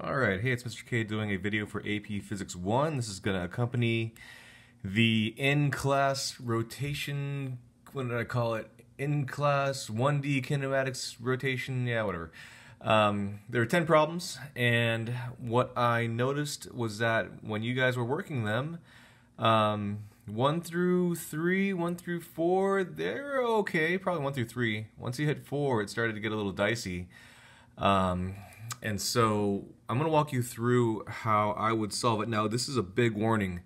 Alright, hey, it's Mr. K doing a video for AP Physics 1. This is going to accompany the in-class rotation, what did I call it? In-class 1D kinematics rotation, yeah, whatever. Um, there are 10 problems, and what I noticed was that when you guys were working them, um, 1 through 3, 1 through 4, they're okay, probably 1 through 3. Once you hit 4, it started to get a little dicey. Um, and so I'm going to walk you through how I would solve it. Now, this is a big warning.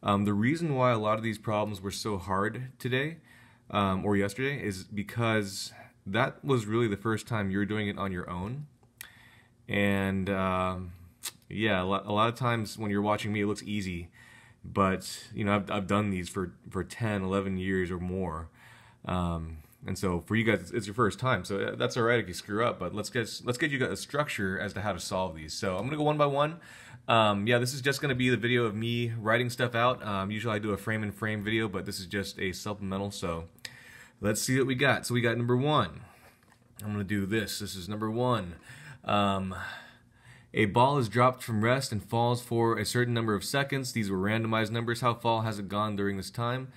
Um, the reason why a lot of these problems were so hard today um, or yesterday is because that was really the first time you're doing it on your own. And um, yeah, a lot, a lot, of times when you're watching me, it looks easy. But, you know, I've, I've done these for, for 10, 11 years or more. Um, and so for you guys, it's your first time, so uh, that's all right if you screw up. But let's get let's get you a structure as to how to solve these. So I'm gonna go one by one. Um, yeah, this is just gonna be the video of me writing stuff out. Um, usually I do a frame and frame video, but this is just a supplemental. So let's see what we got. So we got number one. I'm gonna do this. This is number one. Um, a ball is dropped from rest and falls for a certain number of seconds. These were randomized numbers. How far has it gone during this time?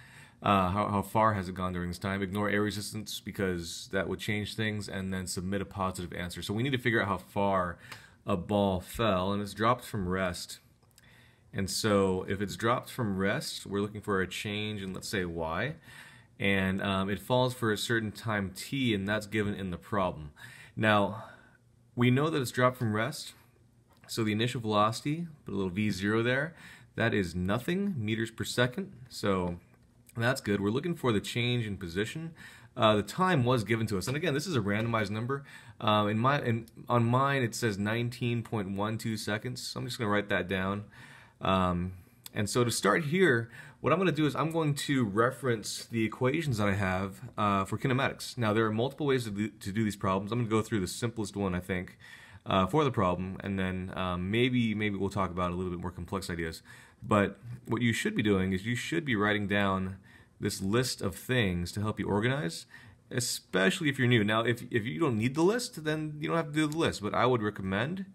Uh, how, how far has it gone during this time? Ignore air resistance because that would change things, and then submit a positive answer. So we need to figure out how far a ball fell, and it's dropped from rest. And so if it's dropped from rest, we're looking for a change in, let's say, y, and um, it falls for a certain time t, and that's given in the problem. Now, we know that it's dropped from rest, so the initial velocity, put a little v0 there, that is nothing meters per second. So that's good. We're looking for the change in position. Uh, the time was given to us, and again, this is a randomized number. Um, in my, in, on mine, it says 19.12 seconds. So I'm just going to write that down. Um, and so to start here, what I'm going to do is I'm going to reference the equations that I have uh, for kinematics. Now, there are multiple ways to do, to do these problems. I'm going to go through the simplest one, I think, uh, for the problem, and then um, maybe maybe we'll talk about a little bit more complex ideas. But what you should be doing is you should be writing down this list of things to help you organize, especially if you're new. Now, if, if you don't need the list, then you don't have to do the list, but I would recommend,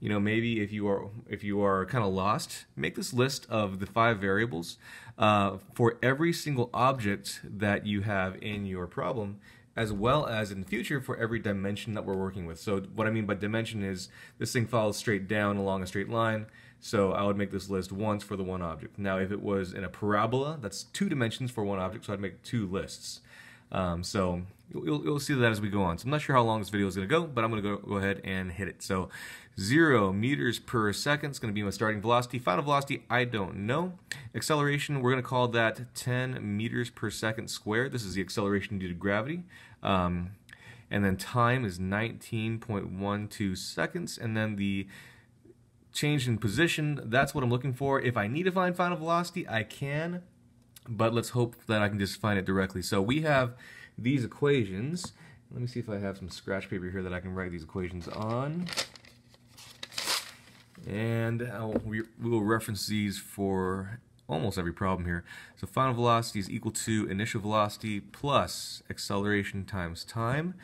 you know, maybe if you are if you are kind of lost, make this list of the five variables uh, for every single object that you have in your problem as well as in the future for every dimension that we're working with. So what I mean by dimension is this thing follows straight down along a straight line. So I would make this list once for the one object. Now if it was in a parabola, that's two dimensions for one object, so I'd make two lists. Um, so you'll, you'll, see that as we go on. So I'm not sure how long this video is going to go, but I'm going to go, ahead and hit it. So 0 meters per second is going to be my starting velocity. Final velocity, I don't know. Acceleration, we're going to call that 10 meters per second squared. This is the acceleration due to gravity. Um, and then time is 19.12 seconds. And then the change in position, that's what I'm looking for. If I need to find final velocity, I can, but let's hope that I can just find it directly. So we have these equations. Let me see if I have some scratch paper here that I can write these equations on. And I'll, we will reference these for almost every problem here. So final velocity is equal to initial velocity plus acceleration times time.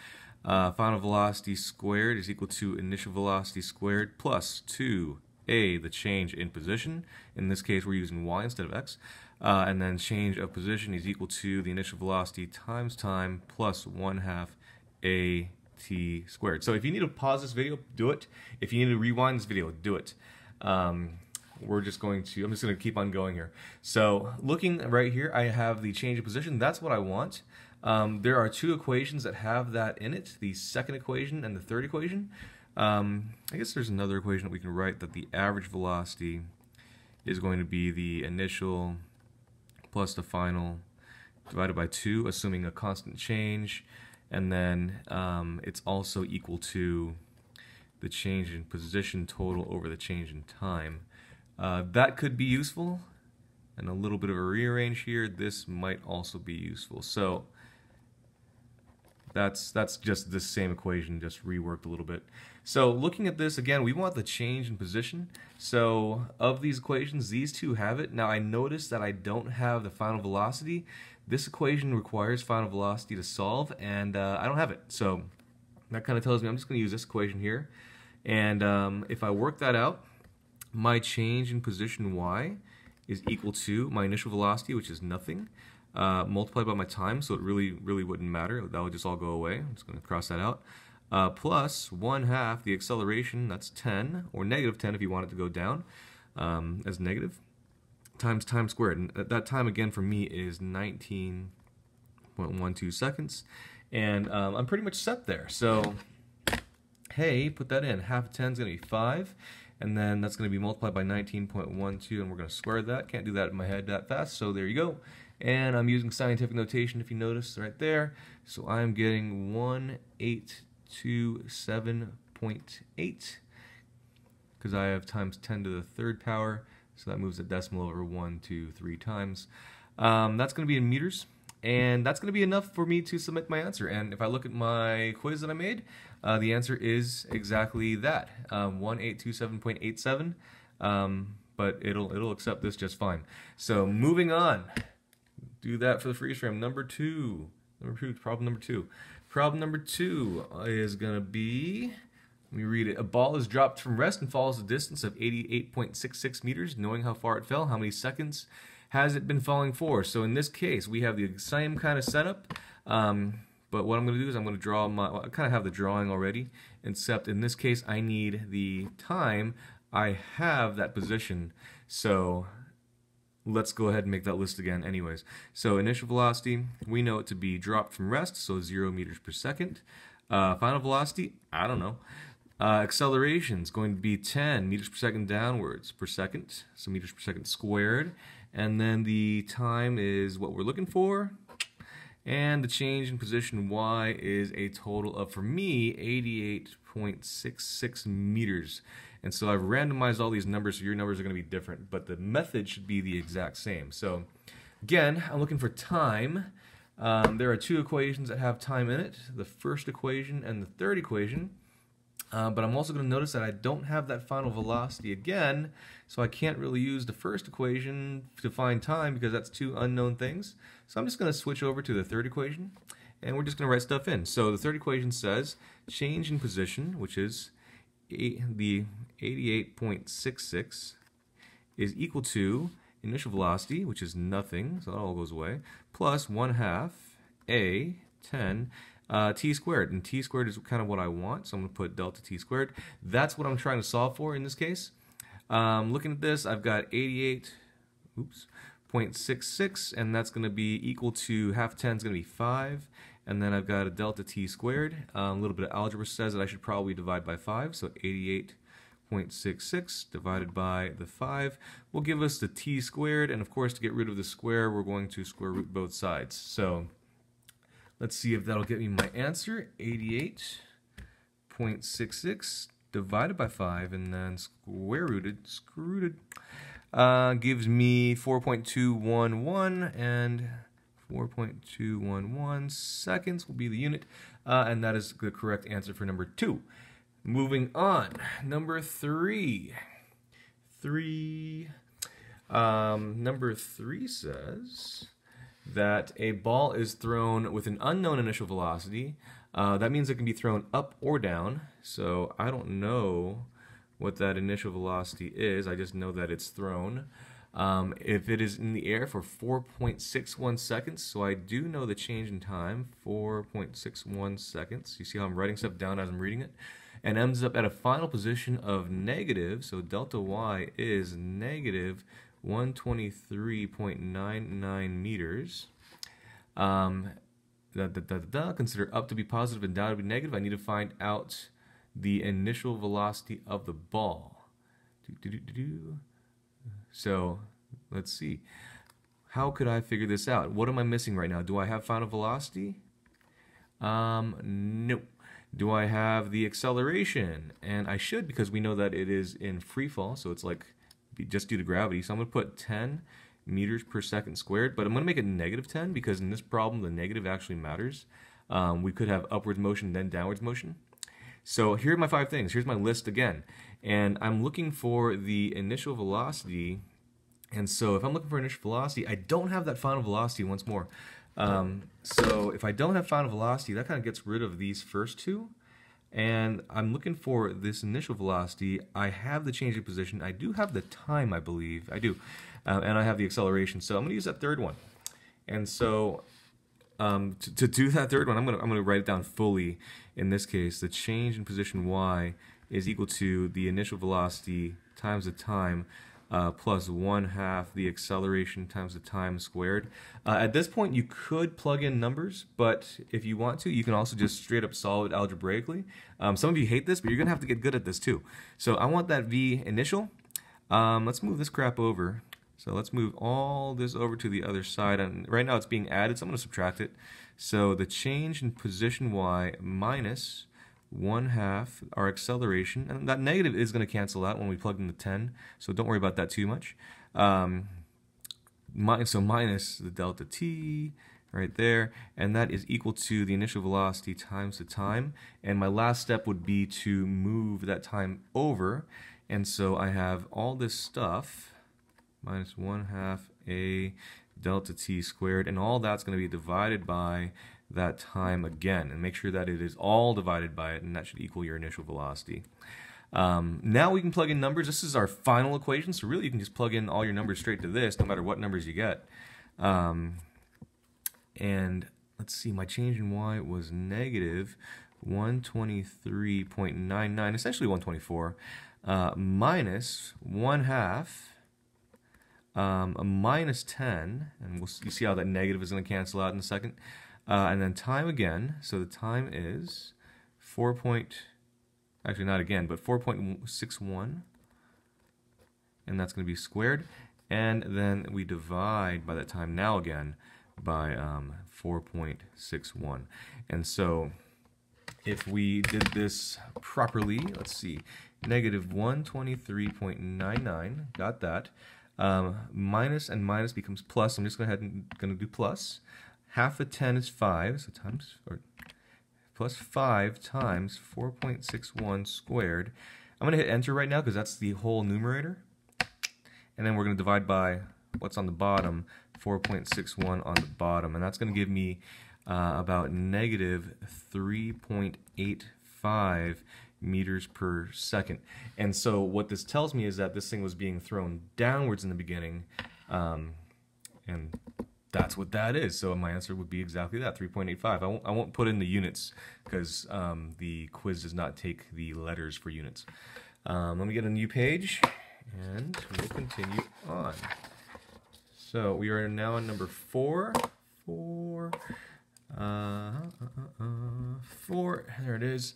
Uh, final velocity squared is equal to initial velocity squared plus 2a, the change in position. In this case, we're using y instead of x. Uh, and then change of position is equal to the initial velocity times time plus 1 half a t squared. So if you need to pause this video, do it. If you need to rewind this video, do it. Um, we're just going to, I'm just going to keep on going here. So looking right here, I have the change of position. That's what I want. Um, there are two equations that have that in it, the second equation and the third equation. Um, I guess there's another equation that we can write that the average velocity is going to be the initial plus the final divided by 2, assuming a constant change. And then um, it's also equal to the change in position total over the change in time. Uh, that could be useful. And a little bit of a rearrange here. This might also be useful. So that's that's just the same equation, just reworked a little bit. So looking at this again, we want the change in position. So of these equations, these two have it. Now I notice that I don't have the final velocity. This equation requires final velocity to solve, and uh, I don't have it. So that kind of tells me I'm just going to use this equation here. And um, if I work that out, my change in position y is equal to my initial velocity, which is nothing, uh, multiplied by my time, so it really, really wouldn't matter. That would just all go away. I'm just going to cross that out. Uh, plus 1 half the acceleration, that's 10, or negative 10 if you want it to go down um, as negative, times time squared. And that time, again, for me is 19.12 seconds. And um, I'm pretty much set there. So, hey, put that in. Half of 10 is going to be 5 and then that's going to be multiplied by 19.12 and we're going to square that can't do that in my head that fast so there you go and I'm using scientific notation if you notice right there so I'm getting 1827.8 because I have times 10 to the third power so that moves a decimal over one, two, three times um, that's going to be in meters and that's going to be enough for me to submit my answer. And if I look at my quiz that I made, uh, the answer is exactly that, um, 1827.87. Um, but it'll it'll accept this just fine. So moving on, do that for the freeze frame. Number two, number two, problem number two. Problem number two is gonna be. Let me read it. A ball is dropped from rest and falls a distance of 88.66 meters. Knowing how far it fell, how many seconds has it been falling for? So in this case, we have the same kind of setup. Um, but what I'm going to do is I'm going to draw my, well, I kind of have the drawing already, except in this case I need the time. I have that position, so let's go ahead and make that list again anyways. So initial velocity, we know it to be dropped from rest, so 0 meters per second. Uh, final velocity, I don't know. Uh, acceleration is going to be 10 meters per second downwards per second, so meters per second squared. And then the time is what we're looking for. And the change in position Y is a total of, for me, 88.66 meters. And so I've randomized all these numbers, so your numbers are going to be different, but the method should be the exact same. So again, I'm looking for time. Um, there are two equations that have time in it, the first equation and the third equation. Uh, but I'm also going to notice that I don't have that final velocity again, so I can't really use the first equation to find time because that's two unknown things. So I'm just going to switch over to the third equation, and we're just going to write stuff in. So the third equation says change in position, which is the 88.66, is equal to initial velocity, which is nothing, so that all goes away, plus 1 half a 10 uh, t squared. And t squared is kind of what I want, so I'm going to put delta t squared. That's what I'm trying to solve for in this case. Um, looking at this, I've got 88, oops, 0.66, and that's going to be equal to half 10 is going to be 5. And then I've got a delta t squared. Um, a little bit of algebra says that I should probably divide by 5, so 88.66 divided by the 5 will give us the t squared. And of course, to get rid of the square, we're going to square root both sides. So Let's see if that'll get me my answer. 88.66 divided by 5 and then square rooted, screwed, uh, gives me 4.211 and 4.211 seconds will be the unit. Uh, and that is the correct answer for number 2. Moving on. Number 3. 3. Um, number 3 says that a ball is thrown with an unknown initial velocity. Uh, that means it can be thrown up or down. So I don't know what that initial velocity is. I just know that it's thrown. Um, if it is in the air for 4.61 seconds, so I do know the change in time, 4.61 seconds. You see how I'm writing stuff down as I'm reading it? And ends up at a final position of negative, so delta y is negative 123.99 meters. Um, da, da, da, da, consider up to be positive and down to be negative. I need to find out the initial velocity of the ball. Do, do, do, so let's see. How could I figure this out? What am I missing right now? Do I have final velocity? Um, no. Do I have the acceleration? And I should because we know that it is in free fall, so it's like just due to gravity. So I'm going to put 10 meters per second squared, but I'm going to make it negative 10 because in this problem the negative actually matters. Um, we could have upwards motion then downwards motion. So here are my five things. Here's my list again. And I'm looking for the initial velocity. And so if I'm looking for initial velocity, I don't have that final velocity once more. Um, so if I don't have final velocity, that kind of gets rid of these first two. and I'm looking for this initial velocity. I have the change of position. I do have the time, I believe. I do. Uh, and I have the acceleration. So I'm going to use that third one. And so um, to, to, do that third one, I'm going to I'm going to write it down fully. In this case, the change in position y is equal to the initial velocity times the time uh, plus 1 half the acceleration times the time squared. Uh, at this point, you could plug in numbers, but if you want to, you can also just straight up solve it algebraically. Um, some of you hate this, but you're going to have to get good at this too. So I want that v initial. Um, let's move this crap over. So let's move all this over to the other side. And right now it's being added, so I'm to subtract it. So the change in position y minus 1 half our acceleration, and that negative is going to cancel out when we plug in the 10, so don't worry about that too much. Um, so minus the delta t right there, and that is equal to the initial velocity times the time, and my last step would be to move that time over, and so I have all this stuff, minus 1 half a delta t squared, and all that's going to be divided by that time again and make sure that it is all divided by it and that should equal your initial velocity. Um, now we can plug in numbers. This is our final equation, so really you can just plug in all your numbers straight to this, no matter what numbers you get. Um, and let's see, my change in y was negative 123.99, essentially 124, uh, minus 1 half um, a minus 10, and we'll you see how that negative is going to cancel out in a second, uh, and then time again, so the time is 4 point, actually not again, but 4.61, and that's going to be squared. And then we divide by that time now again by um, 4.61. And so if we did this properly, let's see, negative 123.99, got that. Um, minus and minus becomes plus. I'm just going to go ahead and going to do plus half of 10 is 5, so times, or plus 5 times 4.61 squared. I'm going to hit enter right now because that's the whole numerator. And then we're going to divide by what's on the bottom, 4.61 on the bottom. And that's going to give me uh, about negative 3.85 meters per second. And so what this tells me is that this thing was being thrown downwards in the beginning. Um, and that's what that is. So my answer would be exactly that, 3.85. I won't, I won't put in the units because um, the quiz does not take the letters for units. Um, let me get a new page and we'll continue on. So we are now on number four. Four. Uh, uh, uh, four. There it is.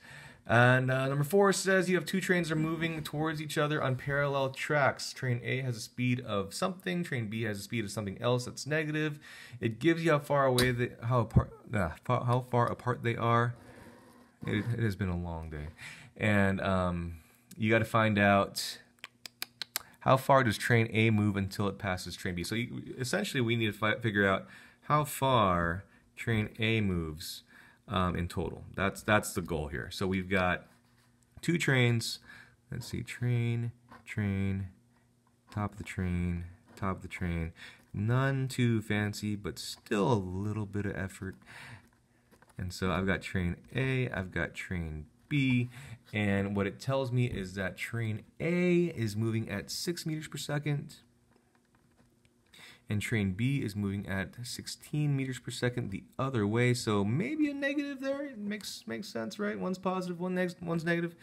And uh, number four says you have two trains are moving towards each other on parallel tracks. Train A has a speed of something. Train B has a speed of something else that's negative. It gives you how far away they, how apart, how far apart they are. It, it has been a long day, and um, you got to find out how far does train A move until it passes train B. So you, essentially, we need to figure out how far train A moves um, in total. That's that's the goal here. So we've got two trains. Let's see, train, train, top of the train, top of the train. None too fancy, but still a little bit of effort. And so I've got train A, I've got train B, and what it tells me is that train A is moving at 6 meters per second, and train B is moving at 16 meters per second the other way. So maybe a negative there. It makes makes sense, right? One's positive, one next, one's negative.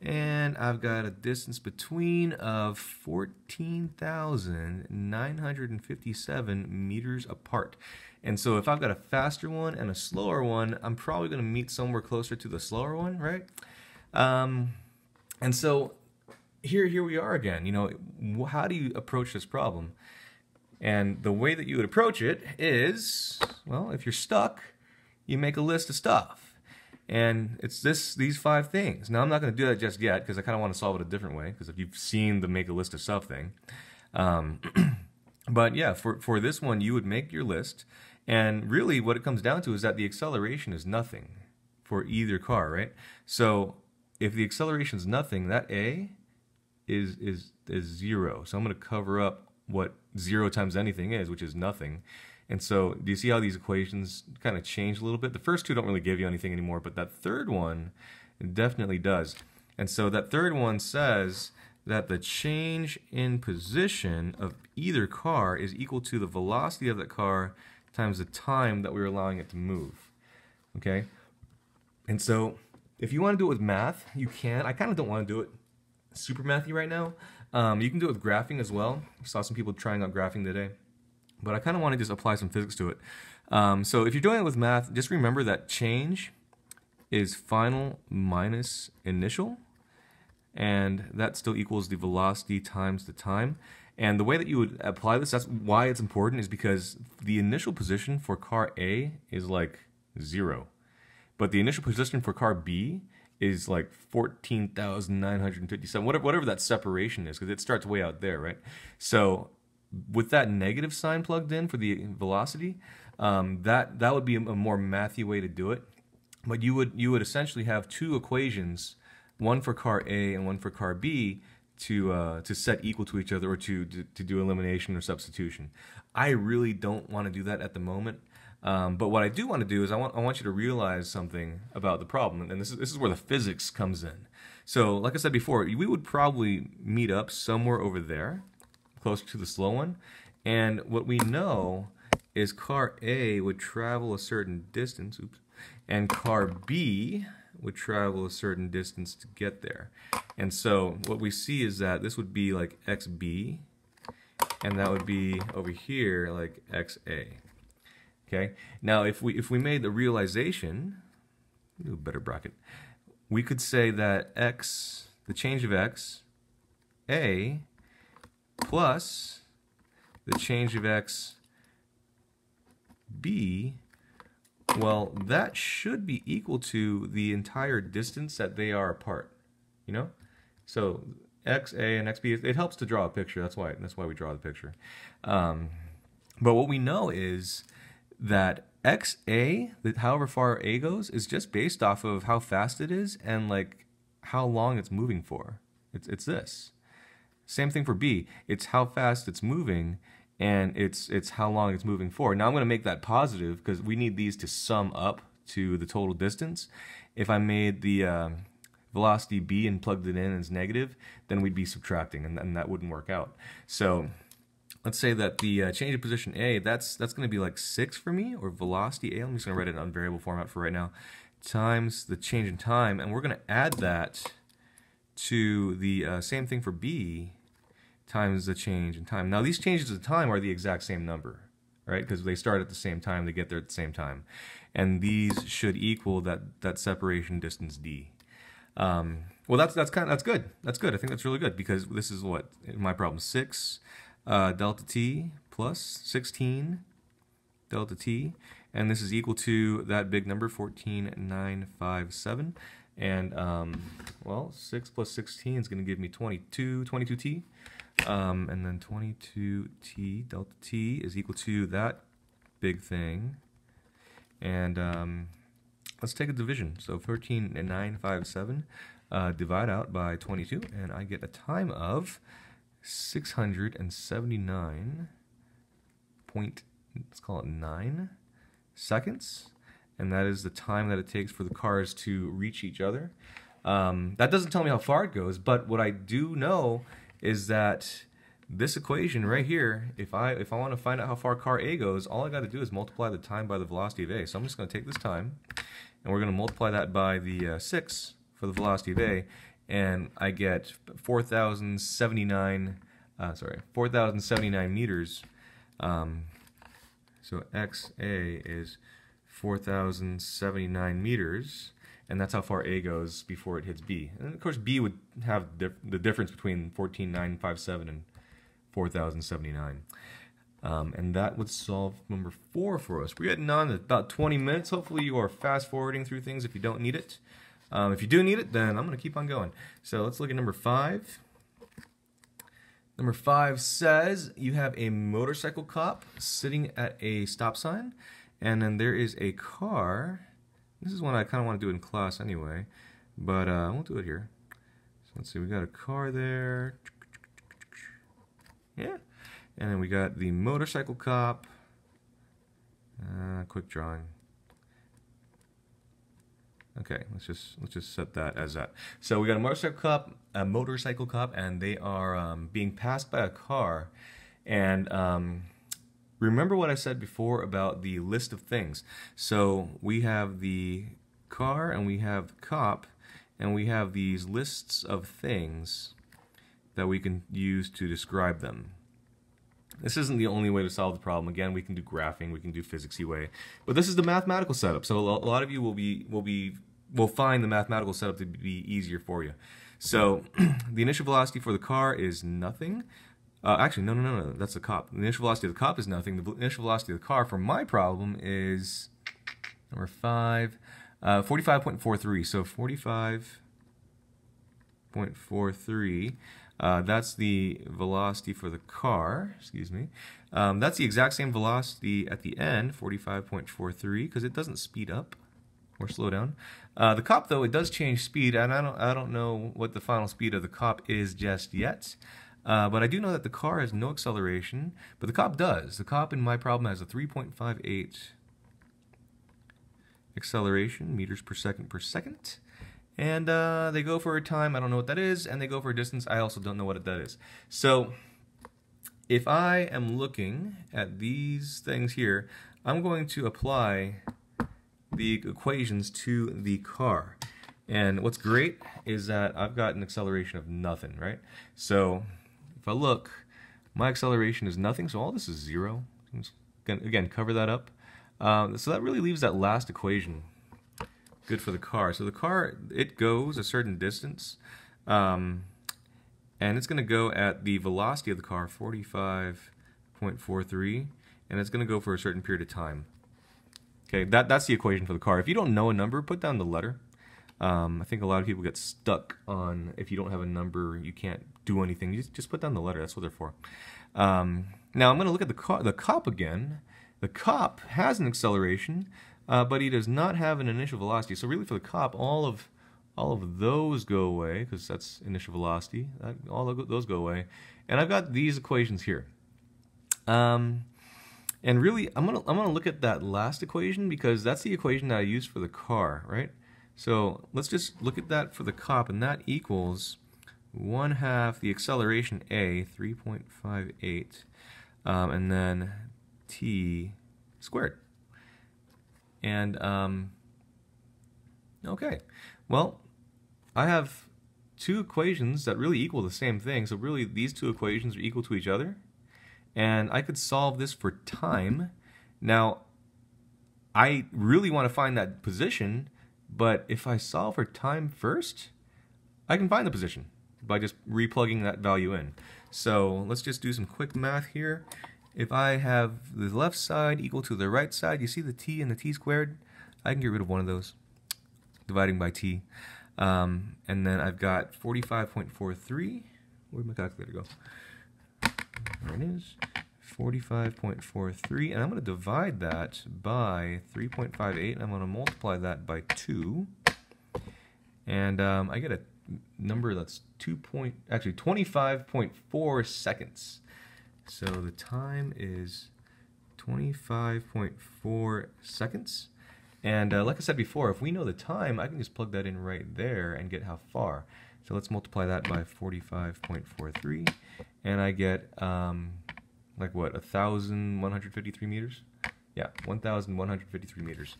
And I've got a distance between of 14,957 meters apart. And so if I've got a faster one and a slower one, I'm probably going to meet somewhere closer to the slower one, right? Um, and so here, here we are again. You know, how do you approach this problem? And the way that you would approach it is, well, if you're stuck, you make a list of stuff. And it's this these five things. Now I'm not going to do that just yet because I kind of want to solve it a different way. Because if you've seen the make a list of stuff thing, um, but yeah, for for this one you would make your list, and really what it comes down to is that the acceleration is nothing for either car, right? So if the acceleration is nothing, that a is is is zero. So I'm going to cover up what zero times anything is, which is nothing. And so, do you see how these equations kind of change a little bit? The first two don't really give you anything anymore, but that third one definitely does. And so that third one says that the change in position of either car is equal to the velocity of that car times the time that we're allowing it to move. Okay? And so if you want to do it with math, you can. I kind of don't want to do it super mathy right now. Um, you can do it with graphing as well. I saw some people trying out graphing today. But I kind of want to just apply some physics to it. Um, so if you're doing it with math, just remember that change is final minus initial and that still equals the velocity times the time. And the way that you would apply this, that's why it's important, is because the initial position for car A is like zero. But the initial position for car B is like 14,957, whatever, whatever that separation is, because it starts way out there, right? So with that negative sign plugged in for the velocity, um, that, that would be a more mathy way to do it. But you would, you would essentially have two equations one for car A and one for car B to uh, to set equal to each other or to, to, to do elimination or substitution. I really don't want to do that at the moment. Um, but what I do want to do is I want I want you to realize something about the problem, and this is this is where the physics comes in. So, like I said before, we would probably meet up somewhere over there, closer to the slow one, and what we know is car A would travel a certain distance, oops, and car B would travel a certain distance to get there. And so what we see is that this would be like xb, and that would be over here like xa. Okay. Now, if we if we made the realization, do a better bracket, we could say that x, the change of x, a, plus the change of x, b well, that should be equal to the entire distance that they are apart. You know? So XA and XB, it helps to draw a picture. That's why that's why we draw the picture. Um, but what we know is that XA, that however far A goes, is just based off of how fast it is and like how long it's moving for. It's it's this. Same thing for B. It's how fast it's moving and it's it's how long it's moving forward. Now I'm going to make that positive because we need these to sum up to the total distance. If I made the uh, velocity b and plugged it in as negative, then we'd be subtracting, and, and that wouldn't work out. So let's say that the uh, change of position a, that's that's going to be like 6 for me, or velocity a, I'm just going to write it in variable format for right now, times the change in time, and we're going to add that to the uh, same thing for b, times the change in time. Now these changes in time are the exact same number, right? Because they start at the same time, they get there at the same time. And these should equal that, that separation distance d. Um, well, that's that's kind of, that's good. That's good. I think that's really good because this is what my problem: six uh, delta t plus sixteen delta t, and this is equal to that big number fourteen nine five seven. And um, well, six plus sixteen is going to give me 22, 22 t. Um, and then 22t, delta t is equal to that big thing. And um, let's take a division. So 13,957 uh, divide out by 22, and I get a time of 679 point, let's call it 9 seconds. And that is the time that it takes for the cars to reach each other. Um, that doesn't tell me how far it goes, but what I do know is that this equation right here, if I if I want to find out how far car A goes, all I got to do is multiply the time by the velocity of A. So I'm just going to take this time, and we're going to multiply that by the uh, 6 for the velocity of A, and I get 4,079, uh, sorry, 4,079 meters. Um, so XA is 4,079 meters and that's how far A goes before it hits B. And of course, B would have dif the difference between 14,957 and 4,079. Um, and that would solve number four for us. We're getting on about 20 minutes. Hopefully you are fast forwarding through things if you don't need it. Um, if you do need it, then I'm going to keep on going. So let's look at number five. Number five says you have a motorcycle cop sitting at a stop sign, and then there is a car this is one I kind of want to do in class anyway, but uh, I won't do it here. So let's see, we got a car there. Yeah. And then we got the motorcycle cop. Uh, quick drawing. Okay, let's just let's just set that as that. So we got a motorcycle cop, a motorcycle cop, and they are um, being passed by a car. And um, remember what I said before about the list of things. So we have the car, and we have the cop, and we have these lists of things that we can use to describe them. This isn't the only way to solve the problem. Again, we can do graphing, we can do physicsy way, but this is the mathematical setup. So a lot of you will be will be will find the mathematical setup to be easier for you. So the initial velocity for the car is nothing. Uh, actually, no, no, no, no, that's the cop. The initial velocity of the cop is nothing. The initial velocity of the car for my problem is number five, uh, 45.43. So 45.43 uh, that's the velocity for the car, excuse me. Um, that's the exact same velocity at the end, 45.43, because it doesn't speed up or slow down. Uh, the cop, though, it does change speed, and I don't, I don't know what the final speed of the cop is just yet. Uh, but I do know that the car has no acceleration, but the cop does. The cop in my problem has a 3.58 acceleration meters per second per second. And uh, they go for a time, I don't know what that is, and they go for a distance, I also don't know what that is. So if I am looking at these things here, I'm going to apply the equations to the car. And what's great is that I've got an acceleration of nothing, right? So if I look, my acceleration is nothing, so all this is zero. Again, cover that up. Um, so that really leaves that last equation good for the car. So the car, it goes a certain distance, um, and it's going to go at the velocity of the car, 45.43, and it's going to go for a certain period of time. Okay, that, that's the equation for the car. If you don't know a number, put down the letter. Um, I think a lot of people get stuck on if you don't have a number, you can't do anything. Just, just put down the letter. That's what they're for. Um, now I'm going to look at the, car, the cop again. The cop has an acceleration uh, but he does not have an initial velocity. So really for the cop, all of all of those go away because that's initial velocity. That, all of those go away. And I've got these equations here. Um, and really, I'm gonna I'm gonna look at that last equation because that's the equation that I use for the car, right? So let's just look at that for the cop, and that equals one half the acceleration a 3.58, um, and then t squared. And, um, okay. Well, I have two equations that really equal the same thing. So really, these two equations are equal to each other. And I could solve this for time. Now, I really want to find that position, but if I solve for time first, I can find the position by just replugging that value in. So let's just do some quick math here. If I have the left side equal to the right side, you see the t and the t squared? I can get rid of one of those, dividing by t. Um, and then I've got 45.43. Where'd my calculator go? There it is. 45.43. And I'm going to divide that by 3.58. And I'm going to multiply that by 2. And um, I get a number that's 2 point, actually 25.4 seconds. So the time is 25.4 seconds. And uh, like I said before, if we know the time, I can just plug that in right there and get how far. So let's multiply that by 45.43, and I get, um, like what, 1,153 meters? Yeah, 1,153 meters.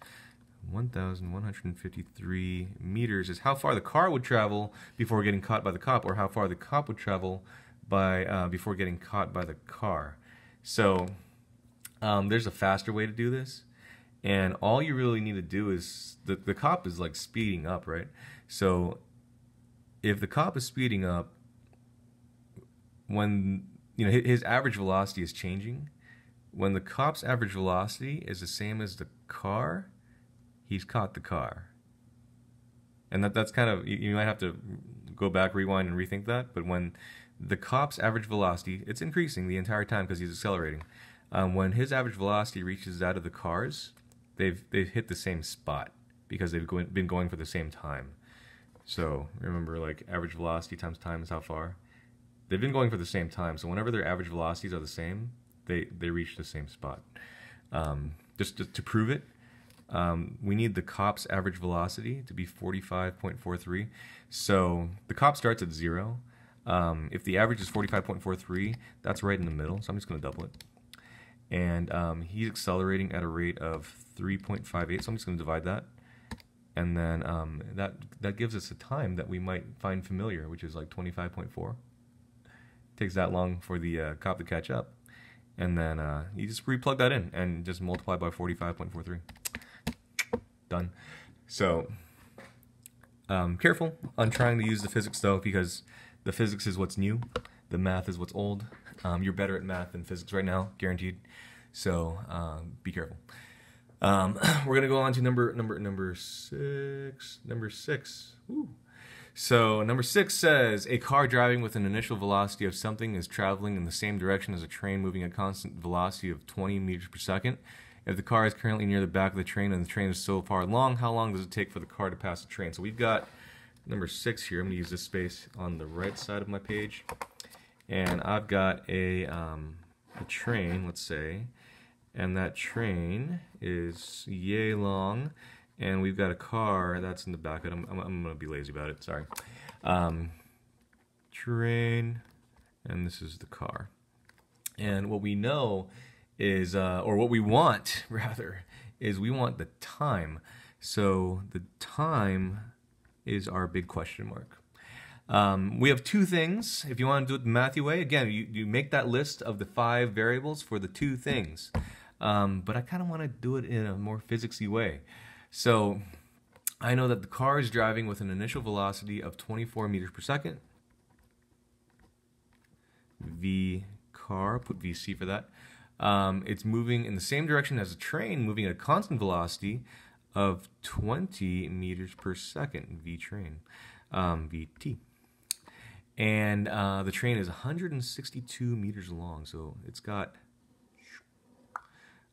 1,153 meters is how far the car would travel before getting caught by the cop, or how far the cop would travel by uh, before getting caught by the car. So um, there's a faster way to do this, and all you really need to do is the the cop is like speeding up, right? So if the cop is speeding up, when you know his average velocity is changing, when the cop's average velocity is the same as the car, he's caught the car. And that that's kind of you, you might have to go back, rewind, and rethink that. But when the cop's average velocity, it's increasing the entire time because he's accelerating. Um, when his average velocity reaches that of the cars, they've they've hit the same spot because they've go- been going for the same time. So remember, like average velocity times time is how far. They've been going for the same time. So whenever their average velocities are the same, they they reach the same spot. Um, just to, to, prove it, um, we need the cop's average velocity to be 45.43. So the cop starts at zero. Um, if the average is 45.43, that's right in the middle. So I'm just going to double it. And um, he's accelerating at a rate of 3.58. So I'm just going to divide that. And then um, that that gives us a time that we might find familiar, which is like 25.4. Takes that long for the uh, cop to catch up. And then uh, you just replug that in and just multiply by 45.43 done. So um, careful on trying to use the physics though, because the physics is what's new, the math is what's old. Um, you're better at math than physics right now, guaranteed. So um, be careful. Um, we're gonna go on to number number number six. Number six. So number six says a car driving with an initial velocity of something is traveling in the same direction as a train moving at constant velocity of 20 meters per second. If the car is currently near the back of the train and the train is so far along, how long does it take for the car to pass the train? So we've got number six here. I'm going to use this space on the right side of my page. And I've got a, um, a train, let's say, and that train is yay long, and we've got a car that's in the back of it. I'm, I'm, I'm going to be lazy about it, sorry. Um, train, and this is the car. And what we know is, uh, or what we want rather, is we want the time. So the time is our big question mark. Um, we have two things. If you want to do it the mathy way, again, you, you make that list of the five variables for the two things. Um, but I kind of want to do it in a more physicsy way. So I know that the car is driving with an initial velocity of 24 meters per second. V car, put VC for that. Um, it's moving in the same direction as a train, moving at a constant velocity of 20 meters per second, V train, um, VT. And uh, the train is 162 meters long, so it's got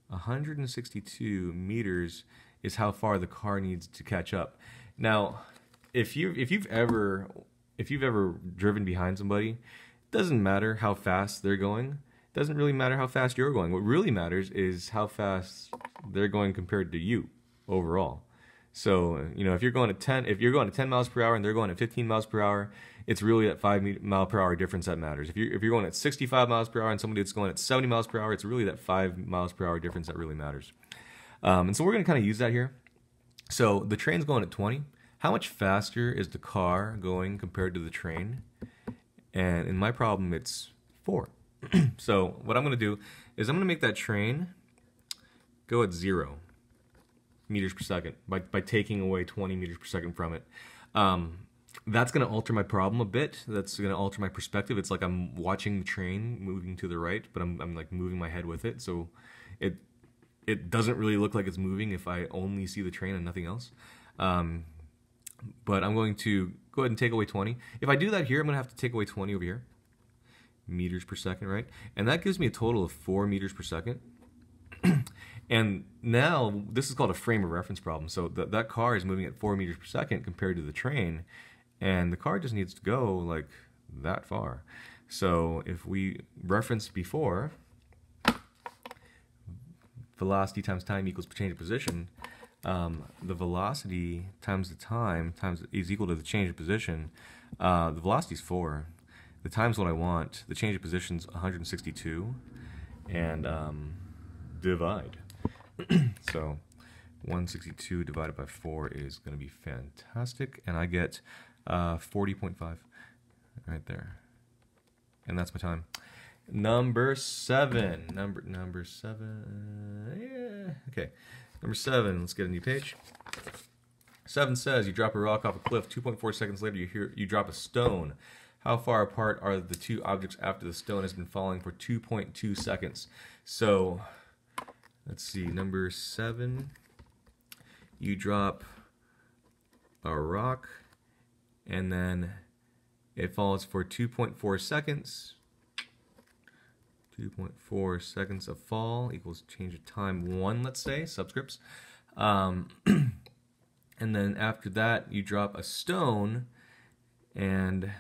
162 meters is how far the car needs to catch up. Now, if you if you've ever if you've ever driven behind somebody, it doesn't matter how fast they're going It doesn't really matter how fast you're going. What really matters is how fast they're going compared to you overall. So, you know, if you're going at 10, if you're going at 10 miles per hour and they're going at 15 miles per hour, it's really that 5 mile per hour difference that matters. If you're, if you're going at 65 miles per hour and somebody that's going at 70 miles per hour, it's really that 5 miles per hour difference that really matters. Um, and so we're going to kind of use that here. So the train's going at 20. How much faster is the car going compared to the train? And in my problem, it's 4. so what I'm going to do is I'm going to make that train go at zero meters per second by, by taking away 20 meters per second from it. Um, that's going to alter my problem a bit. That's going to alter my perspective. It's like I'm watching the train moving to the right, but I'm, I'm like moving my head with it. So it it doesn't really look like it's moving if I only see the train and nothing else. Um, but I'm going to go ahead and take away 20. If I do that here, I'm going to have to take away 20 over here meters per second, right? And that gives me a total of four meters per second. And now this is called a frame of reference problem. So th that car is moving at four meters per second compared to the train, and the car just needs to go like that far. So if we reference before, velocity times time equals change of position, um, the velocity times the time times is equal to the change of position. Uh, the velocity is 4. The time's what I want. The change of position is 162, and um, divide. so 162 divided by 4 is going to be fantastic, and I get uh, 40.5 right there. And that's my time. Number seven. Number number seven. Yeah. Okay. Number seven. Let's get a new page. Seven says you drop a rock off a cliff. 2.4 seconds later, you hear you drop a stone. How far apart are the two objects after the stone has been falling for 2.2 seconds? So, let's see, number seven, you drop a rock and then it falls for 2.4 seconds. 2.4 seconds of fall equals change of time 1, let's say, subscripts. Um, and then after that, you drop a stone and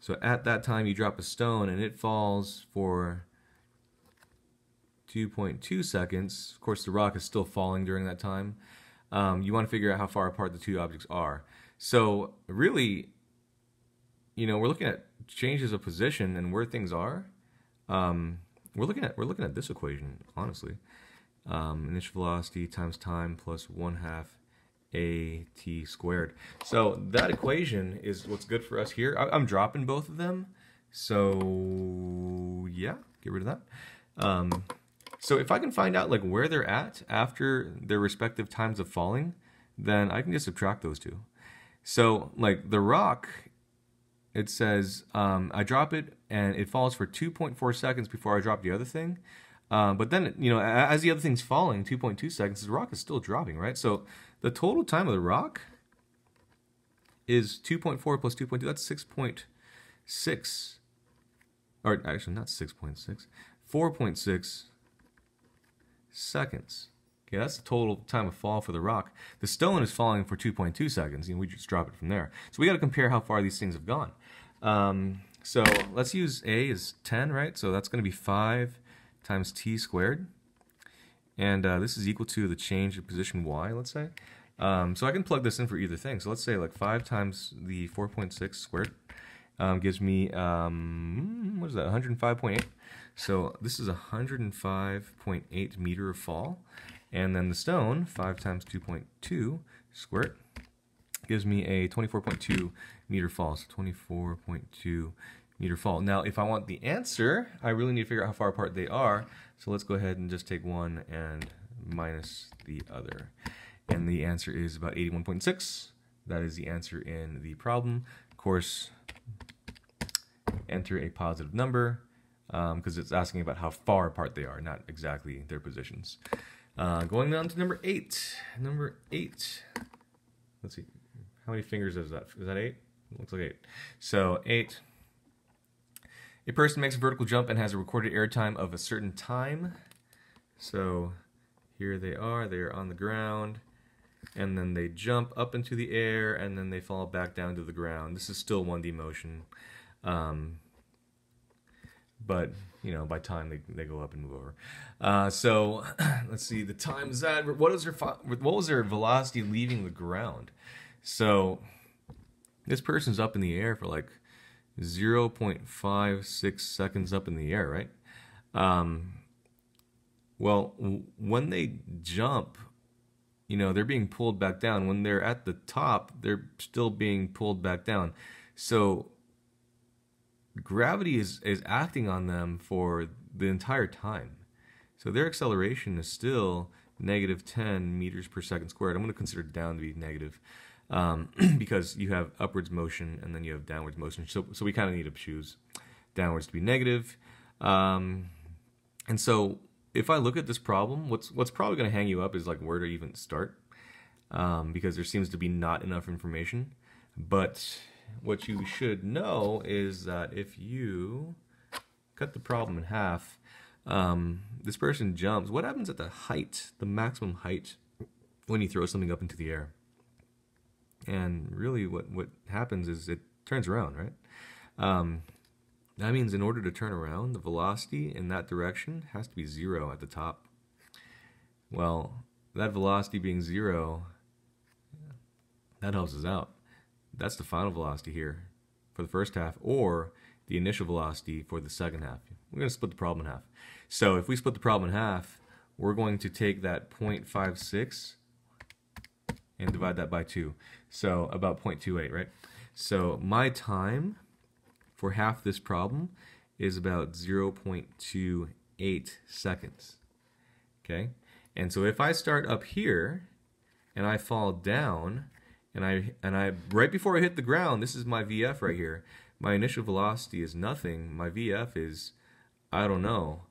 so at that time, you drop a stone and it falls for 2.2 seconds. Of course, the rock is still falling during that time. Um, you want to figure out how far apart the two objects are. So really, you know, we're looking at changes of position and where things are. Um, we're looking at we're looking at this equation, honestly. Um, initial velocity times time plus one half a t squared. So that equation is what's good for us here. I, am dropping both of them. So yeah, get rid of that. Um, so if I can find out like where they're at after their respective times of falling, then I can just subtract those two. So like the rock, it says um, I drop it and it falls for 2.4 seconds before I drop the other thing. Um, but then, you know, as the other thing's falling, 2.2 seconds, the rock is still dropping, right? So the total time of the rock is 2.4 plus 2.2. That's 6.6. Or actually, not 6.6. 4.6 seconds. Okay, that's the total time of fall for the rock. The stone is falling for 2.2 seconds, and we just drop it from there. So we got to compare how far these things have gone. Um, so let's use A is 10, right? So that's going to be 5 times t squared. And uh, this is equal to the change of position y, let's say. Um, so I can plug this in for either thing. So let's say like 5 times the 4.6 squared um, gives me, um, what is that, 105.8. So this is 105.8 meter of fall. And then the stone, 5 times 2.2 squared, gives me a 24.2 meter fall. So 24.2 meter fall. Now, if I want the answer, I really need to figure out how far apart they are. So let's go ahead and just take one and minus the other. And the answer is about 81.6. That is the answer in the problem. Of course, enter a positive number because um, it's asking about how far apart they are, not exactly their positions. Uh, going on to number eight. Number eight. Let's see. How many fingers is that? Is that eight? Looks like eight. So eight. A person makes a vertical jump and has a recorded air time of a certain time. So here they are. They are on the ground. And then they jump up into the air and then they fall back down to the ground. This is still 1D motion. Um, but you know by time they, they go up and move over. Uh, so let's see the time is that what is their what was their velocity leaving the ground? So this person's up in the air for like 0.56 seconds up in the air right? Um, well when they jump you know they're being pulled back down. When they're at the top they're still being pulled back down. So gravity is, is acting on them for the entire time. So their acceleration is still negative 10 meters per second squared. I'm going to consider down to be negative um, because you have upwards motion and then you have downwards motion. So, so we kind of need to choose downwards to be negative. Um, and so if I look at this problem, what's, what's probably going to hang you up is like where to even start um, because there seems to be not enough information. But what you should know is that if you cut the problem in half, um, this person jumps. What happens at the height, the maximum height, when you throw something up into the air? And really, what what happens is it turns around, right? Um, that means in order to turn around, the velocity in that direction has to be zero at the top. Well, that velocity being zero, that helps us out that's the final velocity here for the first half, or the initial velocity for the second half. We're going to split the problem in half. So if we split the problem in half, we're going to take that 0.56 and divide that by 2. So about 0.28, right? So my time for half this problem is about 0.28 seconds. Okay? And so if I start up here and I fall down, and I and I right before I hit the ground, this is my VF right here. My initial velocity is nothing. My VF is I don't know.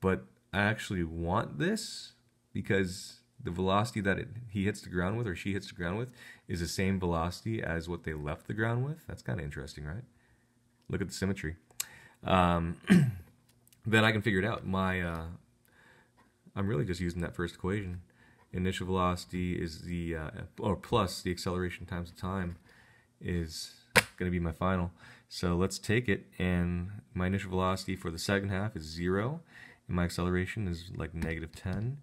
But I actually want this because the velocity that it, he hits the ground with or she hits the ground with is the same velocity as what they left the ground with. That's kind of interesting, right? Look at the symmetry. Um, then I can figure it out. My uh, I'm really just using that first equation initial velocity is the, uh, or plus the acceleration times the time is going to be my final. So let's take it, and my initial velocity for the second half is 0, and my acceleration is like negative 10,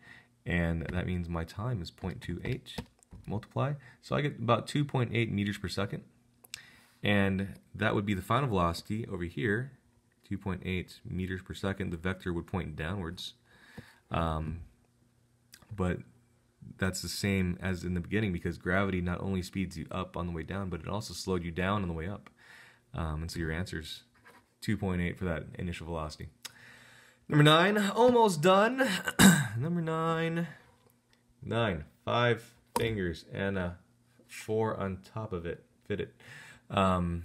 and that means my time is 0.28 multiply. So I get about 2.8 meters per second, and that would be the final velocity over here, 2.8 meters per second. The vector would point downwards, um, but that's the same as in the beginning because gravity not only speeds you up on the way down, but it also slowed you down on the way up. Um, and so your answer's 2.8 for that initial velocity. Number nine, almost done. Number nine, nine, five fingers and a four on top of it. Fit it. Um,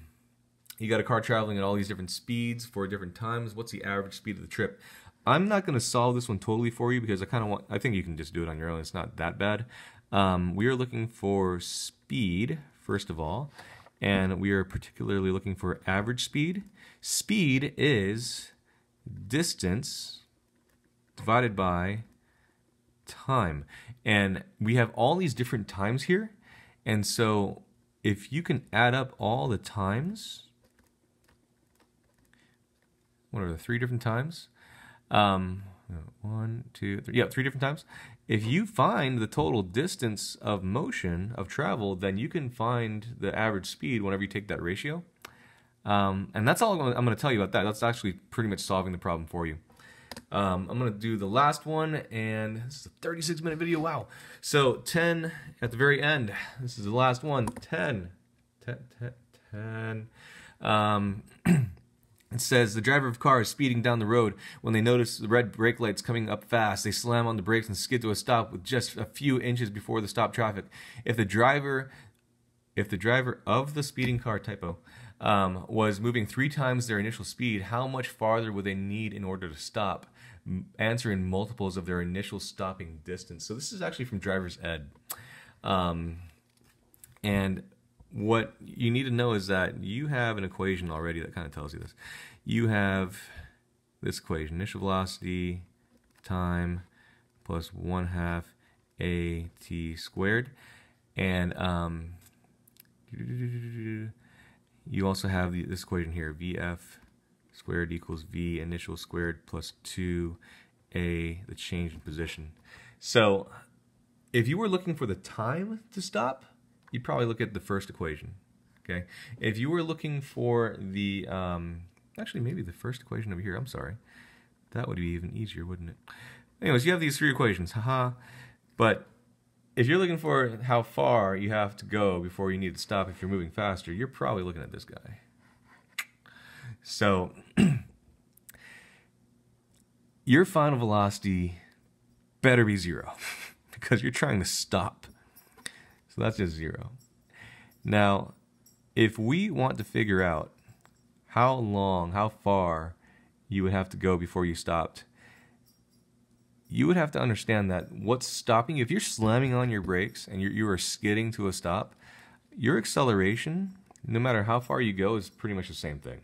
you got a car traveling at all these different speeds for different times. What's the average speed of the trip? I'm not going to solve this one totally for you because I kind of want, I think you can just do it on your own. It's not that bad. Um, we are looking for speed, first of all, and we are particularly looking for average speed. Speed is distance divided by time. And we have all these different times here. And so if you can add up all the times, what are the three different times? Um, one, two, three. Yeah, three different times. If you find the total distance of motion of travel, then you can find the average speed whenever you take that ratio. Um, and that's all I'm going to tell you about that. That's actually pretty much solving the problem for you. Um, I'm going to do the last one, and this is a 36 minute video. Wow. So 10 at the very end. This is the last one. 10. 10. 10. 10. Um, It says the driver of car is speeding down the road. When they notice the red brake lights coming up fast, they slam on the brakes and skid to a stop with just a few inches before the stop traffic. If the driver, if the driver of the speeding car typo um, was moving three times their initial speed, how much farther would they need in order to stop? Answer in multiples of their initial stopping distance. So this is actually from driver's ed. Um, and what you need to know is that you have an equation already that kind of tells you this. You have this equation, initial velocity time plus 1 half at squared. And um, you also have this equation here, vf squared equals v initial squared plus 2a, the change in position. So if you were looking for the time to stop, you'd probably look at the first equation. Okay, if you were looking for the, um, actually maybe the first equation over here, I'm sorry, that would be even easier, wouldn't it? Anyways, you have these three equations, haha, but if you're looking for how far you have to go before you need to stop if you're moving faster, you're probably looking at this guy. So, your final velocity better be zero because you're trying to stop. So that's just zero. Now, if we want to figure out how long, how far you would have to go before you stopped, you would have to understand that what's stopping you, if you're slamming on your brakes and you're, you are skidding to a stop, your acceleration, no matter how far you go, is pretty much the same thing.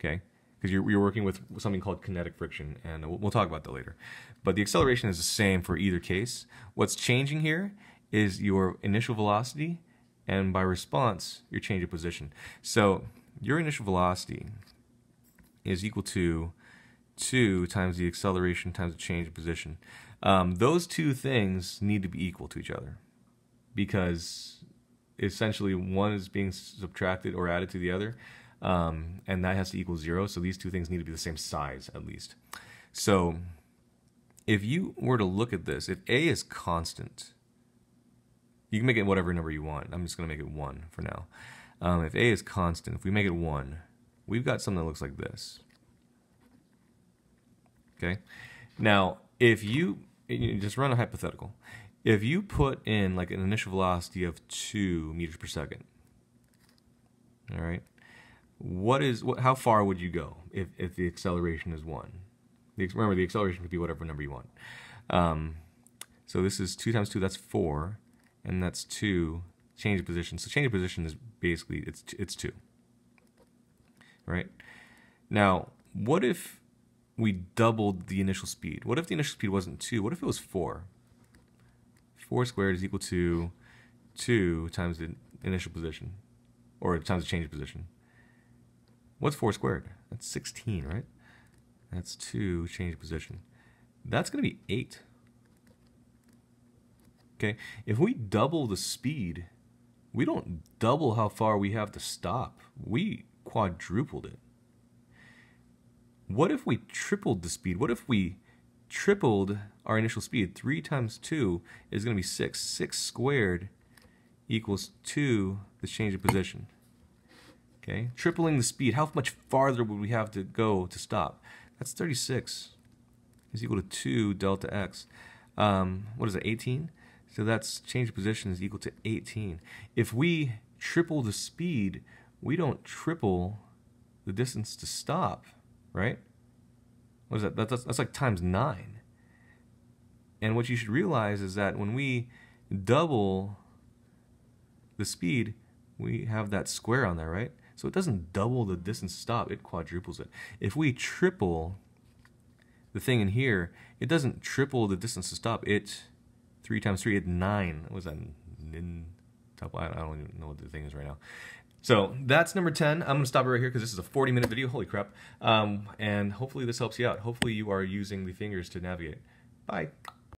Okay? Because you're, you're working with something called kinetic friction, and we'll, we'll talk about that later. But the acceleration is the same for either case. What's changing here is your initial velocity, and by response, your change of position. So your initial velocity is equal to 2 times the acceleration times the change of position. Um, those two things need to be equal to each other because essentially one is being subtracted or added to the other, um, and that has to equal zero. So these two things need to be the same size at least. So if you were to look at this, if A is constant, you can make it whatever number you want. I'm just going to make it 1 for now. Um, if A is constant, if we make it 1, we've got something that looks like this. Okay. Now, if you, you just run a hypothetical, if you put in like an initial velocity of two meters per second, all right, what is what? How far would you go if if the acceleration is one? The, remember, the acceleration could be whatever number you want. Um, so this is two times two. That's four, and that's two. Change of position. So change of position is basically it's it's two. Right. Now, what if we doubled the initial speed. What if the initial speed wasn't 2? What if it was 4? 4 squared is equal to 2 times the initial position, or times the change of position. What's 4 squared? That's 16, right? That's 2, change of position. That's going to be 8. Okay, if we double the speed, we don't double how far we have to stop. We quadrupled it. What if we tripled the speed? What if we tripled our initial speed? 3 times 2 is going to be 6. 6 squared equals 2, the change of position. Okay, tripling the speed, how much farther would we have to go to stop? That's 36 is equal to 2 delta x. Um, what is it, 18? So that's change of position is equal to 18. If we triple the speed, we don't triple the distance to stop, right? What is that? That's, that's like times 9. And what you should realize is that when we double the speed, we have that square on there, right? So it doesn't double the distance to stop, it quadruples it. If we triple the thing in here, it doesn't triple the distance to stop, it 3 times 3 at 9. What was that? In, top, I don't even know what the thing is right now. So that's number 10. I'm going to stop it right here because this is a 40 minute video. Holy crap. Um, and hopefully this helps you out. Hopefully you are using the fingers to navigate. Bye.